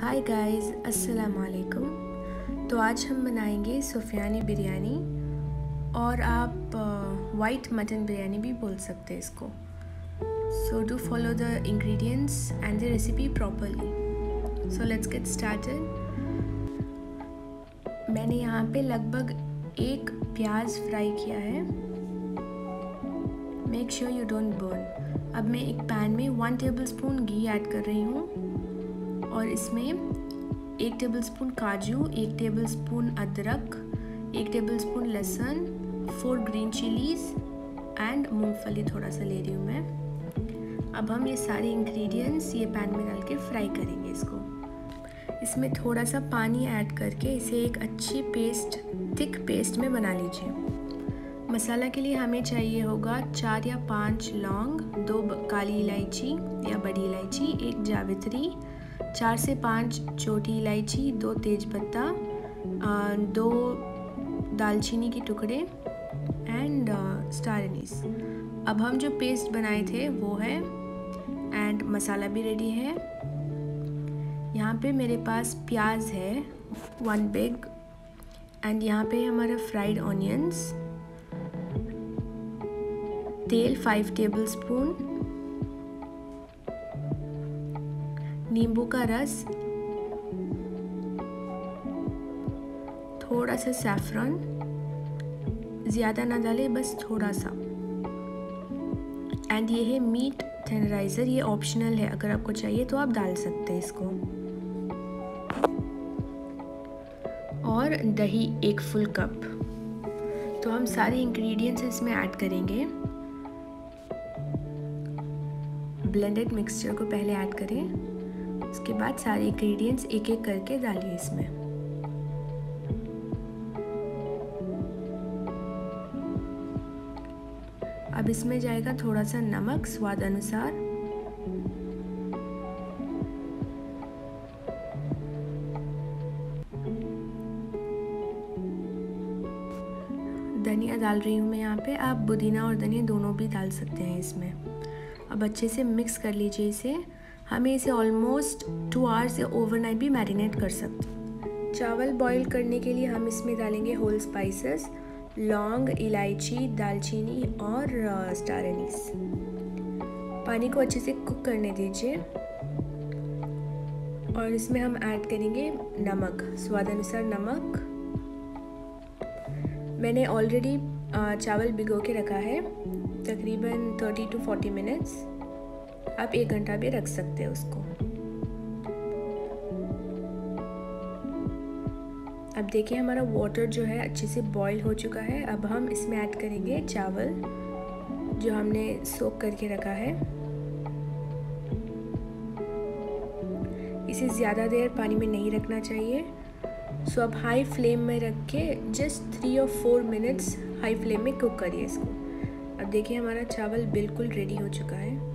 Hi guys अस्सलाम वालेकुम तो आज हम बनाएँगे सुफियानी बिरयानी और आप वाइट मटन बिरयानी भी बोल सकते हैं इसको। So do follow the ingredients and the recipe properly so let's get started मैंने यहाँ पे लगभग एक प्याज फ्राई किया है। Make sure you don't burn अब मैं एक पैन में वन टेबल स्पून घी ऐड कर रही हूँ। और इसमें एक टेबल स्पून काजू, एक टेबल स्पून अदरक, एक टेबल स्पून लहसुन फोर ग्रीन चिलीज़ एंड मूंगफली थोड़ा सा ले रही हूँ मैं। अब हम ये सारे इंग्रेडिएंट्स ये पैन में डाल के फ्राई करेंगे इसको। इसमें थोड़ा सा पानी ऐड करके इसे एक अच्छी पेस्ट थिक पेस्ट में बना लीजिए। मसाला के लिए हमें चाहिए होगा चार या पाँच लौंग, दो काली इलायची या बड़ी इलायची, एक जावित्री चार से पाँच छोटी इलायची, दो तेज़पत्ता दो दालचीनी के टुकड़े एंड स्टार अब हम जो पेस्ट बनाए थे वो है एंड मसाला भी रेडी है। यहाँ पे मेरे पास प्याज है वन बिग एंड यहाँ पे हमारा फ्राइड ऑनियंस तेल फाइव टेबल स्पून नींबू का रस, थोड़ा सा सैफरन ज़्यादा ना डालें, बस थोड़ा सा। एंड ये है मीट टेनराइज़र ये ऑप्शनल है, अगर आपको चाहिए तो आप डाल सकते हैं इसको। और दही एक फुल कप तो हम सारे इंग्रेडिएंट्स इसमें ऐड करेंगे। ब्लेंडेड मिक्सचर को पहले ऐड करें। उसके बाद सारे इंग्रेडिएंट्स एक एक करके डालिए इसमें। अब इसमें जाएगा थोड़ा सा नमक स्वाद अनुसार। धनिया डाल रही हूँ मैं यहाँ पे। आप पुदीना और धनिया दोनों भी डाल सकते हैं इसमें। अब अच्छे से मिक्स कर लीजिए इसे। हमें इसे ऑलमोस्ट टू आवर्स या ओवरनाइट भी मैरिनेट कर सकते चावल बॉईल करने के लिए हम इसमें डालेंगे होल स्पाइसेस लौंग, इलायची, दालचीनी और स्टार एनीस पानी को अच्छे से कुक करने दीजिए। और इसमें हम ऐड करेंगे नमक, स्वाद अनुसार नमक। मैंने ऑलरेडी चावल भिगो के रखा है, तकरीबन 30 टू 40 मिनट्स आप एक घंटा भी रख सकते हैं उसको। अब देखिए हमारा वाटर जो है अच्छे से बॉईल हो चुका है। अब हम इसमें ऐड करेंगे चावल, जो हमने सोक करके रखा है। इसे ज़्यादा देर पानी में नहीं रखना चाहिए। सो अब हाई फ्लेम में रख के जस्ट थ्री और फोर मिनट्स हाई फ्लेम में कुक करिए इसको। अब देखिए हमारा चावल बिल्कुल रेडी हो चुका है।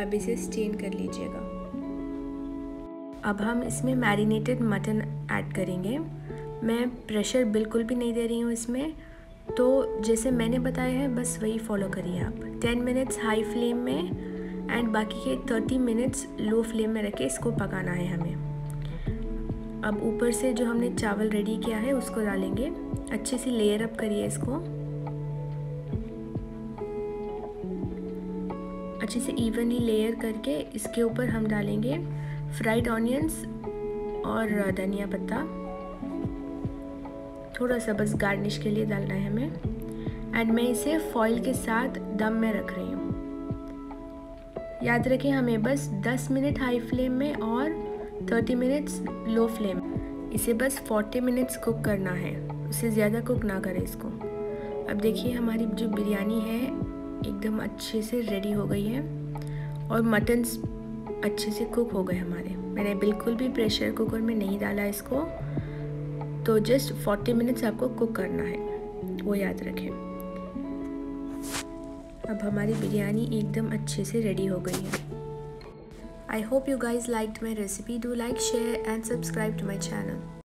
अब इसे स्टेन कर लीजिएगा। अब हम इसमें मैरिनेटेड मटन ऐड करेंगे। मैं प्रेशर बिल्कुल भी नहीं दे रही हूँ इसमें। तो जैसे मैंने बताया है, बस वही फॉलो करिए आप। टेन मिनट्स हाई फ्लेम में एंड बाकी के थर्टी मिनट्स लो फ्लेम में रख के इसको पकाना है हमें। अब ऊपर से जो हमने चावल रेडी किया है, उसको डालेंगे। अच्छे से लेयर अप करिए इसको। अच्छे से इवनली लेयर करके इसके ऊपर हम डालेंगे फ्राइड ऑनियंस और धनिया पत्ता। थोड़ा सा बस गार्निश के लिए डालना है हमें। एंड मैं इसे फॉइल के साथ दम में रख रही हूँ। याद रखें, हमें बस 10 मिनट हाई फ्लेम में और 30 मिनट्स लो फ्लेम इसे बस 40 मिनट्स कुक करना है। उससे ज़्यादा कुक ना करें इसको। अब देखिए, हमारी जो बिरयानी है एकदम अच्छे से रेडी हो गई है और मटन अच्छे से कुक हो गए हमारे। मैंने बिल्कुल भी प्रेशर कुकर में नहीं डाला इसको। तो जस्ट 40 मिनट्स आपको कुक करना है, वो याद रखें। अब हमारी बिरयानी एकदम अच्छे से रेडी हो गई है। I hope you guys like my recipe do like share and subscribe to my channel.